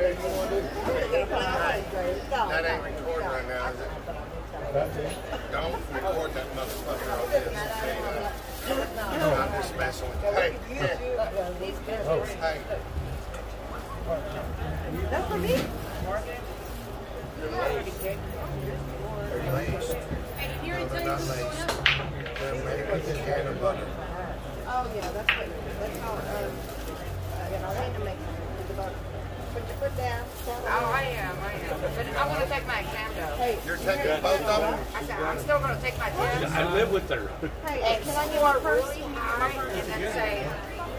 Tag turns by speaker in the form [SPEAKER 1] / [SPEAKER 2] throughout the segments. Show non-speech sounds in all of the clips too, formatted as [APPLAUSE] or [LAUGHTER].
[SPEAKER 1] in
[SPEAKER 2] and you want to do.
[SPEAKER 1] That ain't recording right now, is it? Don't record that motherfucker on this. I'm just messing with you. Hey, hey.
[SPEAKER 3] That's for me.
[SPEAKER 1] They're laced. No, they're not laced. They're made with a can of butter.
[SPEAKER 3] Oh, yeah, that's what, that's how, um, uh, you know, I need to make the butter. Put your foot down. stand
[SPEAKER 4] Oh,
[SPEAKER 3] up.
[SPEAKER 4] I am, I am. But I want to take my exam
[SPEAKER 3] Hey,
[SPEAKER 1] both of them?
[SPEAKER 4] I said, I'm still going to take my test.
[SPEAKER 2] I live with her.
[SPEAKER 3] hey, can I get first?
[SPEAKER 4] and then say,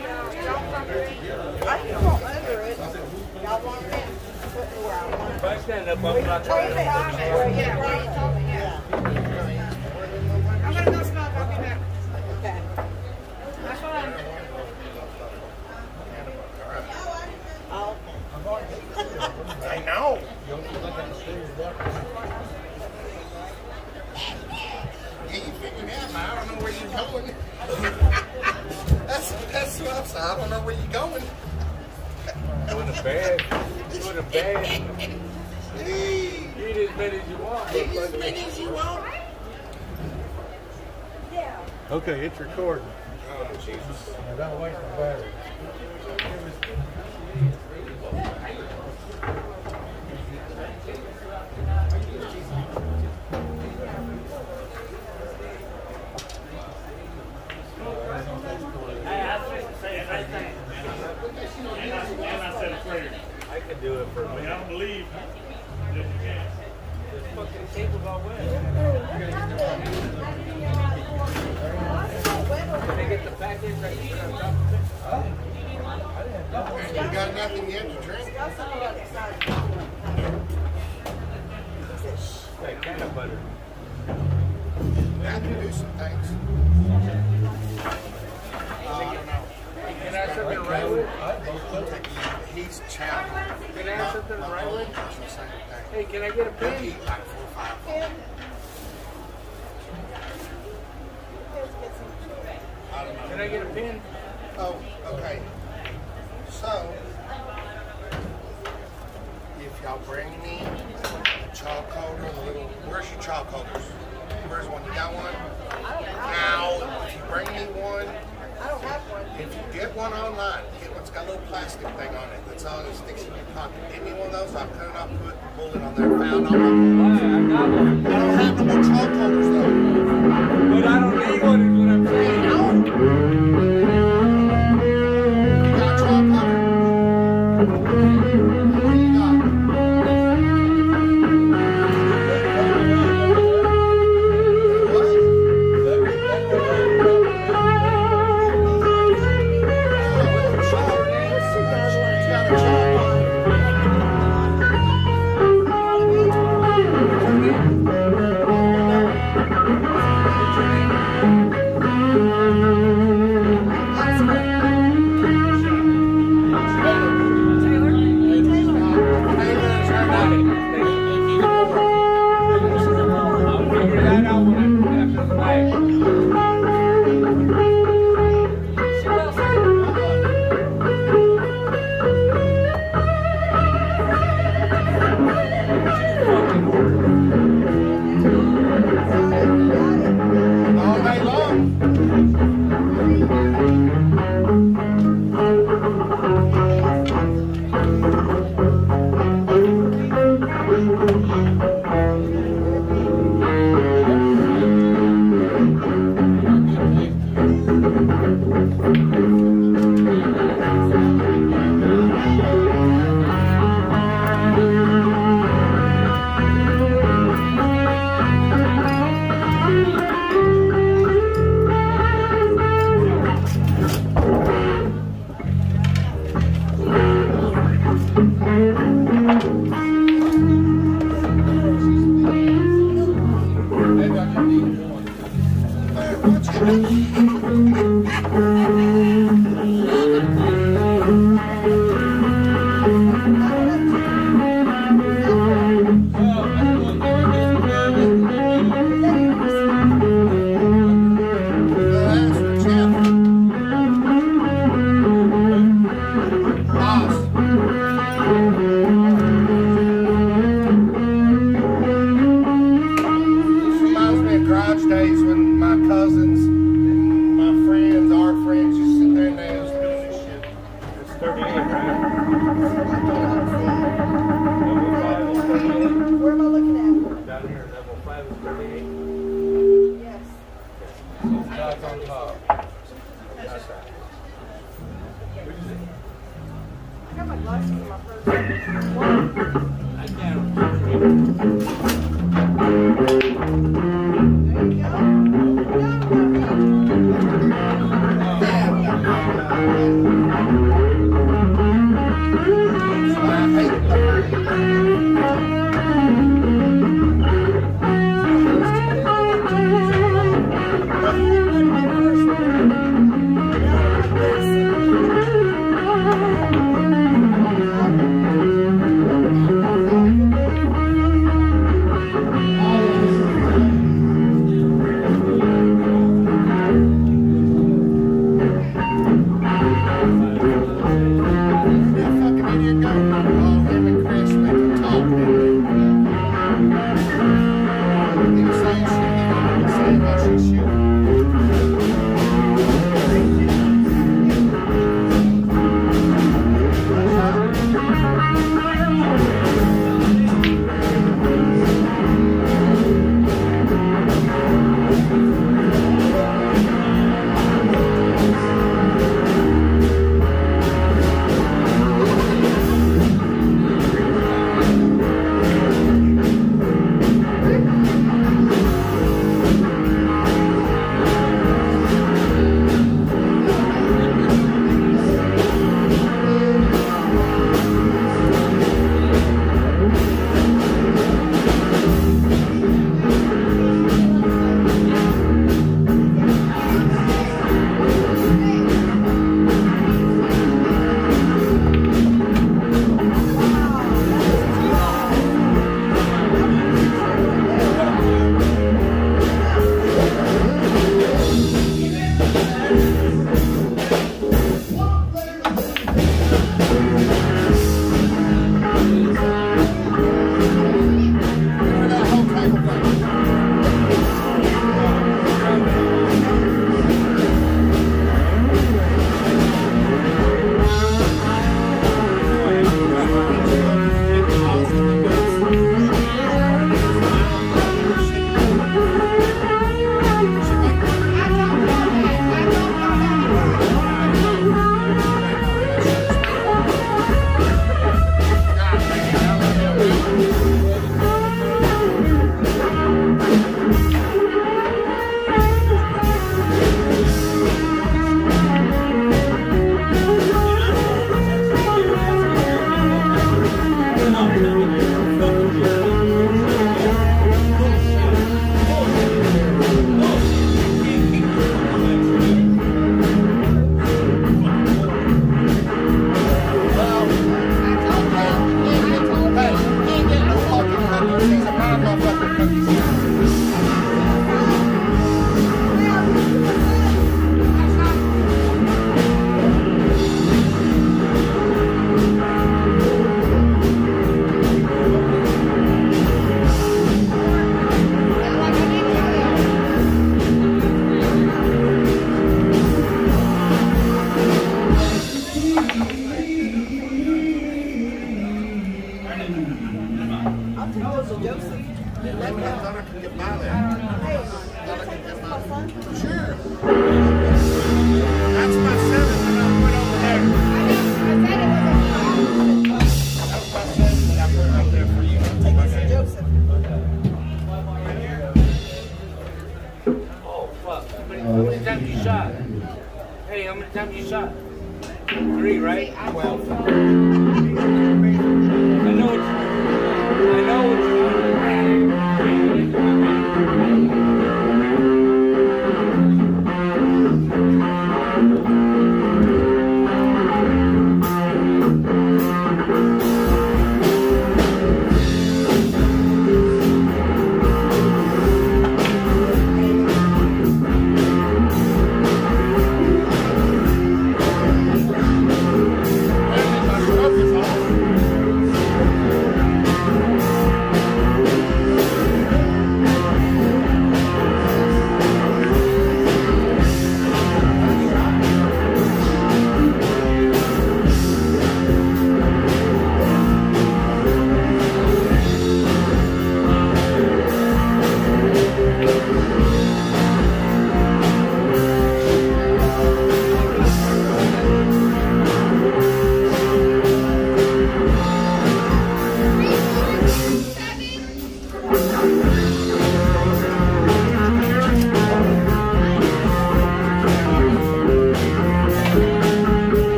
[SPEAKER 4] you know, don't to me.
[SPEAKER 3] I go under it. Y'all want it? Put me where I want it.
[SPEAKER 2] If I stand up, I'm not trying to.
[SPEAKER 4] Yeah,
[SPEAKER 3] at?
[SPEAKER 4] well, you told me, yeah.
[SPEAKER 3] Yeah.
[SPEAKER 4] I'm going to go smoke. I'll be back.
[SPEAKER 3] Okay.
[SPEAKER 4] That's fine.
[SPEAKER 3] Oh,
[SPEAKER 1] I know. Yeah, you figured it out, man. I don't know where you're going. that's that's what I'm saying. I don't know where you're going.
[SPEAKER 2] Doing a bad. Doing a.
[SPEAKER 1] Hey,
[SPEAKER 2] Eat as many as you want.
[SPEAKER 1] Take as many as you want.
[SPEAKER 5] Okay, it's recording.
[SPEAKER 1] Oh, Jesus.
[SPEAKER 5] Now don't waste my battery.
[SPEAKER 2] Do it for a minute.
[SPEAKER 6] I don't believe that you can.
[SPEAKER 2] This fucking cable's all wet. Can I get the package right here on top of it?
[SPEAKER 1] And you got nothing yet to drink?
[SPEAKER 2] Like peanut butter.
[SPEAKER 1] That can do some things.
[SPEAKER 2] Can I have something to write with?
[SPEAKER 1] He's challenged.
[SPEAKER 2] Can I have something to write with?
[SPEAKER 1] That's the same thing.
[SPEAKER 2] Hey, can I get a
[SPEAKER 1] He'll
[SPEAKER 2] pen?
[SPEAKER 1] eat like four or five. I don't know.
[SPEAKER 2] Can I get a pen?
[SPEAKER 1] Oh, okay. So, if y'all bring me a chalk holder, the little, where's your chalk holders? Where's one? You got one? Now, if you bring me one,
[SPEAKER 3] I don't have one.
[SPEAKER 1] if you get one online, get one's got a little plastic thing on it. That's all that sticks in your pocket. Give me one of those. I'll cut it up, put a bullet on there, found on my
[SPEAKER 2] Why? I.
[SPEAKER 1] I don't have no more chalk holders though.
[SPEAKER 2] But I don't need
[SPEAKER 4] Three, right?
[SPEAKER 2] Well,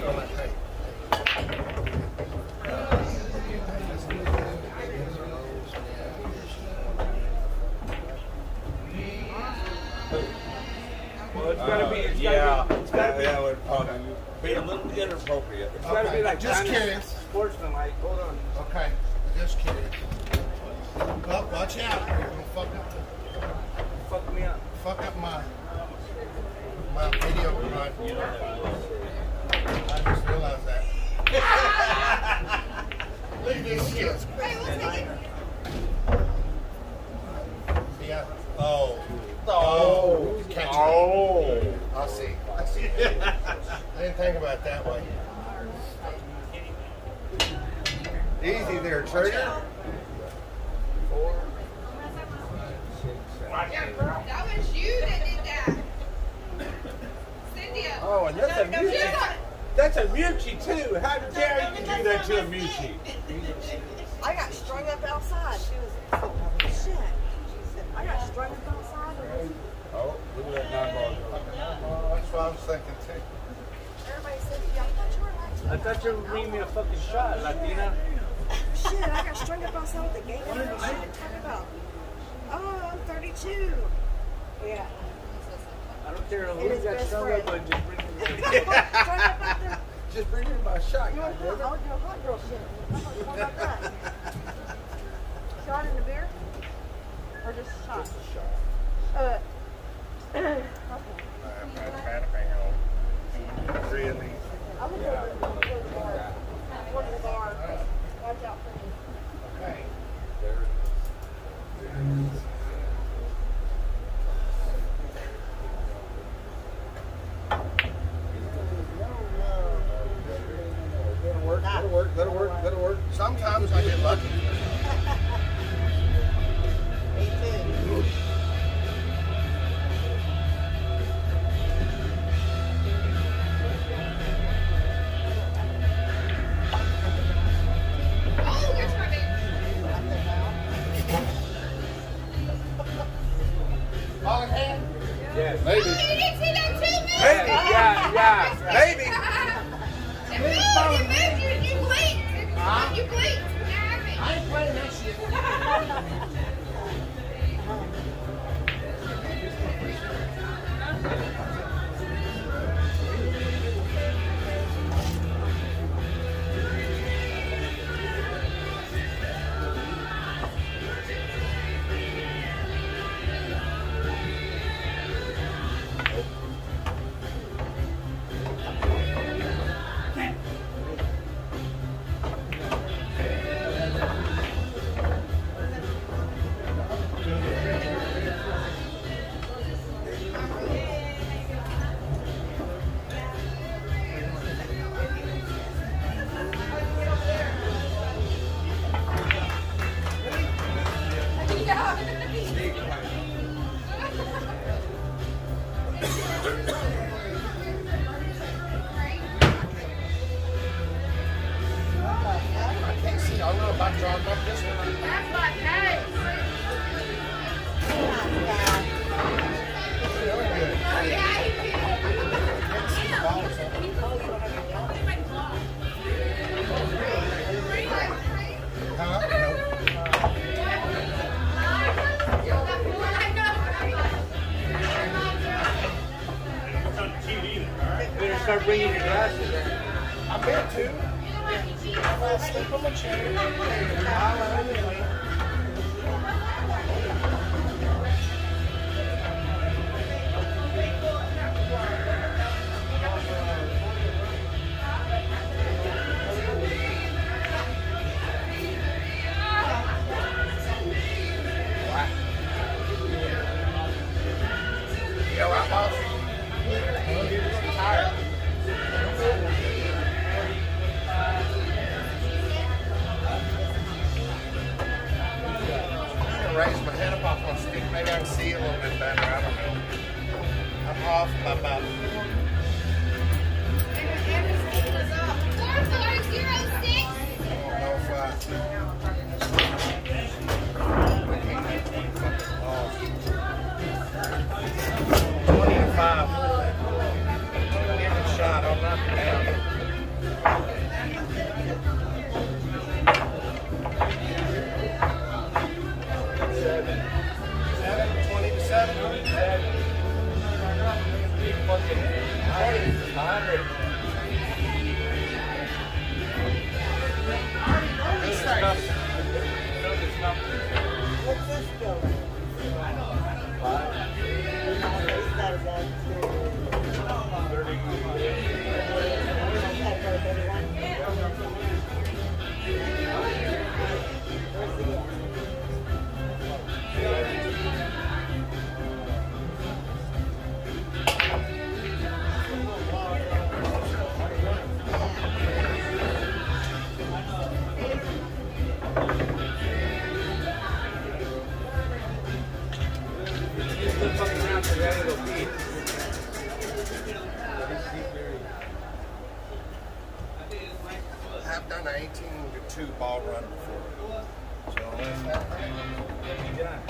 [SPEAKER 3] Well,
[SPEAKER 7] it's gotta be, it's
[SPEAKER 6] yeah,
[SPEAKER 7] gotta be, uh, it's gotta be,
[SPEAKER 6] that would probably be a little inappropriate.
[SPEAKER 7] it's gotta be like
[SPEAKER 1] just
[SPEAKER 7] kind of
[SPEAKER 1] curious.
[SPEAKER 7] sportsmanlike. Hold on.
[SPEAKER 1] Okay, just kidding. Well, watch out. You're gonna fuck up,
[SPEAKER 7] Fuck me up.
[SPEAKER 1] fuck up my my video run. I just realized that. [LAUGHS] Look at this shit. Yeah.
[SPEAKER 6] Oh.
[SPEAKER 1] Oh. Catch it.
[SPEAKER 6] Oh.
[SPEAKER 1] I see. I see. I didn't think about it that way.
[SPEAKER 6] Easy there, Trader.
[SPEAKER 4] That was you that did that. Cynthia.
[SPEAKER 6] Oh, and that's a
[SPEAKER 4] No,
[SPEAKER 6] Mucci.
[SPEAKER 4] she's not.
[SPEAKER 6] That's a Mucci too. How dare you do that to a Mucci? [LAUGHS]
[SPEAKER 3] I got strung up outside. She was, oh, shit. I got strung up outside.
[SPEAKER 6] Oh, look at that nine ball.
[SPEAKER 1] Oh, that's what I was thinking too.
[SPEAKER 3] Everybody said, yeah, I thought you were
[SPEAKER 7] I
[SPEAKER 3] like,
[SPEAKER 7] thought you were bringing me a fucking shot, Latina.
[SPEAKER 3] shit, I got strung up outside with the game. What are you talking about? Oh, I'm 32. Yeah.
[SPEAKER 7] I don't care who
[SPEAKER 3] his
[SPEAKER 7] got
[SPEAKER 3] best
[SPEAKER 7] strung up, but just bring me
[SPEAKER 3] strung up out there.
[SPEAKER 6] Just bring in my shot.
[SPEAKER 3] You want to do I'll do a hot girl shit. What about that? Shot in the beer? Or just shot? Just a shot. Uh, okay.
[SPEAKER 1] Three of these.
[SPEAKER 3] I'm gonna go to the- go to the
[SPEAKER 7] Yes.
[SPEAKER 4] to.
[SPEAKER 6] Maybe.
[SPEAKER 4] You didn't see that too, man?
[SPEAKER 6] Maybe.
[SPEAKER 7] Yeah, yeah. [LAUGHS]
[SPEAKER 6] Maybe.
[SPEAKER 4] It moved, it moved. You, you blinked. You blinked.
[SPEAKER 1] I ain't playing that shit. [LAUGHS] I don't two
[SPEAKER 3] ball run before. So
[SPEAKER 1] uh,